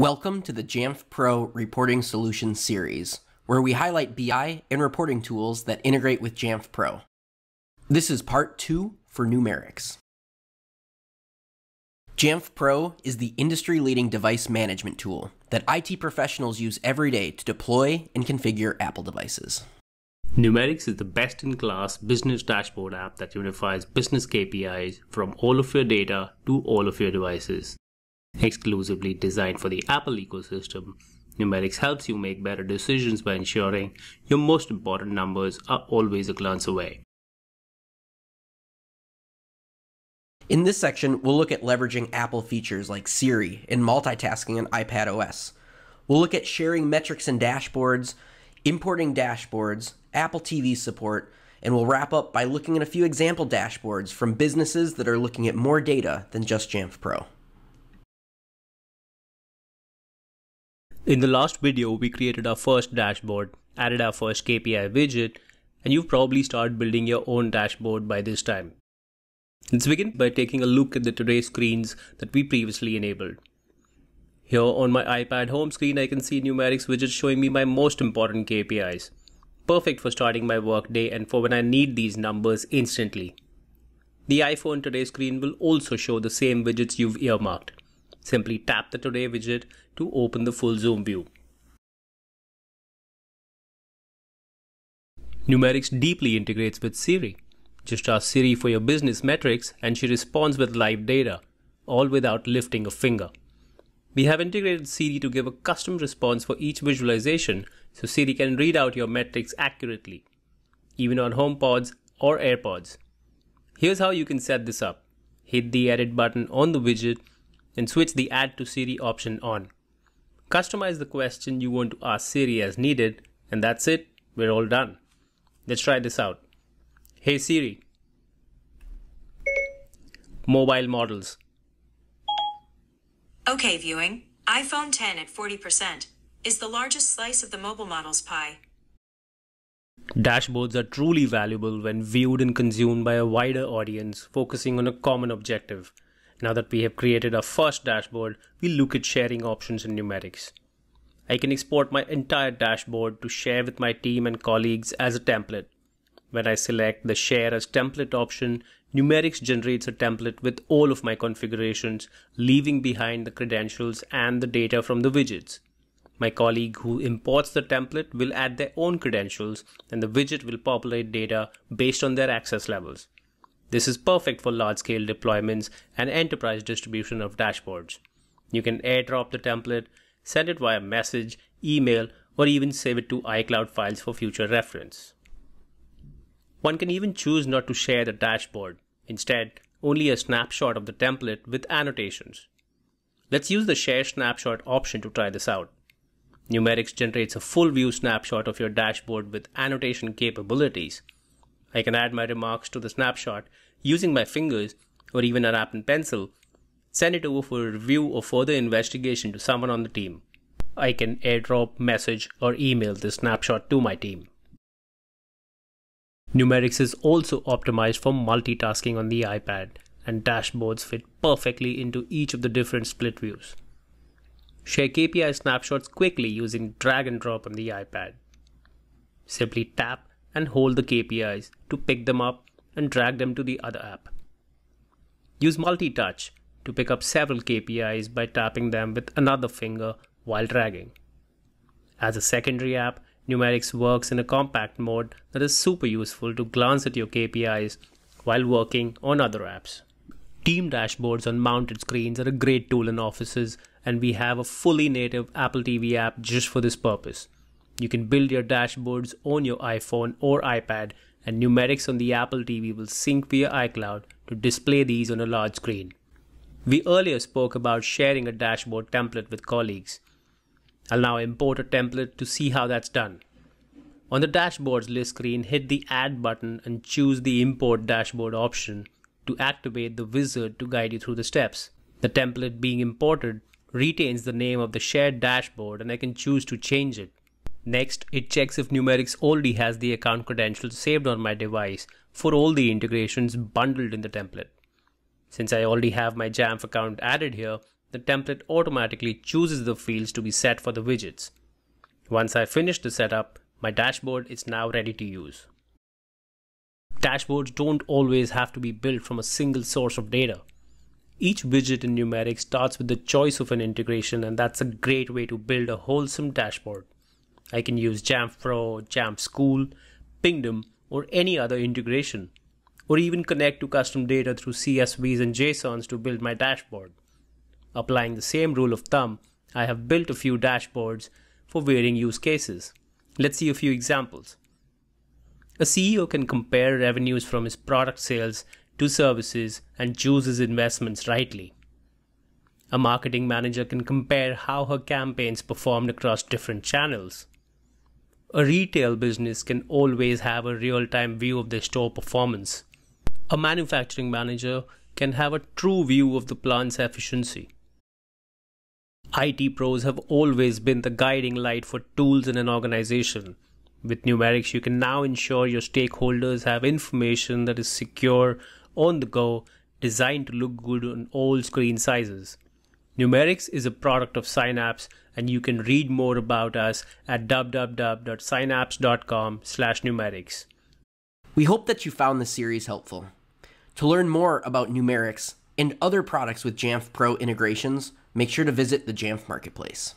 Welcome to the Jamf Pro Reporting Solutions series, where we highlight BI and reporting tools that integrate with Jamf Pro. This is part two for numerics. Jamf Pro is the industry-leading device management tool that IT professionals use every day to deploy and configure Apple devices. Numerics is the best-in-class business dashboard app that unifies business KPIs from all of your data to all of your devices. Exclusively designed for the Apple ecosystem, Numerics helps you make better decisions by ensuring your most important numbers are always a glance away. In this section, we'll look at leveraging Apple features like Siri and multitasking on iPad OS. We'll look at sharing metrics and dashboards, importing dashboards, Apple TV support, and we'll wrap up by looking at a few example dashboards from businesses that are looking at more data than just Jamf Pro. In the last video, we created our first dashboard, added our first KPI widget, and you've probably started building your own dashboard by this time. Let's begin by taking a look at the today screens that we previously enabled. Here on my iPad home screen, I can see numerics widget showing me my most important KPIs. Perfect for starting my workday and for when I need these numbers instantly. The iPhone today screen will also show the same widgets you've earmarked. Simply tap the Today widget to open the full zoom view. Numerics deeply integrates with Siri. Just ask Siri for your business metrics and she responds with live data, all without lifting a finger. We have integrated Siri to give a custom response for each visualization so Siri can read out your metrics accurately, even on HomePods or AirPods. Here's how you can set this up. Hit the edit button on the widget and switch the Add to Siri option on. Customize the question you want to ask Siri as needed, and that's it, we're all done. Let's try this out. Hey Siri. Mobile models. Okay, viewing. iPhone 10 at 40% is the largest slice of the mobile models pie. Dashboards are truly valuable when viewed and consumed by a wider audience focusing on a common objective. Now that we have created our first dashboard, we'll look at sharing options in numerics. I can export my entire dashboard to share with my team and colleagues as a template. When I select the Share as Template option, Numerics generates a template with all of my configurations, leaving behind the credentials and the data from the widgets. My colleague who imports the template will add their own credentials and the widget will populate data based on their access levels. This is perfect for large-scale deployments and enterprise distribution of dashboards. You can airdrop the template, send it via message, email, or even save it to iCloud files for future reference. One can even choose not to share the dashboard, instead only a snapshot of the template with annotations. Let's use the share snapshot option to try this out. Numerics generates a full view snapshot of your dashboard with annotation capabilities. I can add my remarks to the snapshot using my fingers or even an Apple Pencil, send it over for a review or further investigation to someone on the team. I can airdrop, message, or email this snapshot to my team. Numerics is also optimized for multitasking on the iPad, and dashboards fit perfectly into each of the different split views. Share KPI snapshots quickly using drag and drop on the iPad. Simply tap and hold the KPIs to pick them up and drag them to the other app. Use multi-touch to pick up several KPIs by tapping them with another finger while dragging. As a secondary app, Numerics works in a compact mode that is super useful to glance at your KPIs while working on other apps. Team dashboards on mounted screens are a great tool in offices, and we have a fully native Apple TV app just for this purpose. You can build your dashboards on your iPhone or iPad, and numerics on the Apple TV will sync via iCloud to display these on a large screen. We earlier spoke about sharing a dashboard template with colleagues. I'll now import a template to see how that's done. On the dashboards list screen, hit the add button and choose the import dashboard option to activate the wizard to guide you through the steps. The template being imported retains the name of the shared dashboard and I can choose to change it. Next, it checks if Numerics already has the account credentials saved on my device for all the integrations bundled in the template. Since I already have my Jamf account added here, the template automatically chooses the fields to be set for the widgets. Once I finish the setup, my dashboard is now ready to use. Dashboards don't always have to be built from a single source of data. Each widget in Numeric starts with the choice of an integration, and that's a great way to build a wholesome dashboard. I can use Jamf Pro, Jamf School, Pingdom, or any other integration, or even connect to custom data through CSVs and JSONs to build my dashboard. Applying the same rule of thumb, I have built a few dashboards for varying use cases. Let's see a few examples. A CEO can compare revenues from his product sales to services and choose his investments rightly. A marketing manager can compare how her campaigns performed across different channels. A retail business can always have a real time view of their store performance. A manufacturing manager can have a true view of the plant's efficiency. IT pros have always been the guiding light for tools in an organization. With Numerics, you can now ensure your stakeholders have information that is secure, on the go, designed to look good on all screen sizes. Numerics is a product of Cynapse, and you can read more about us at www.cynapse.com/numerics. We hope that you found this series helpful. To learn more about Numerics and other products with Jamf Pro integrations, make sure to visit the Jamf Marketplace.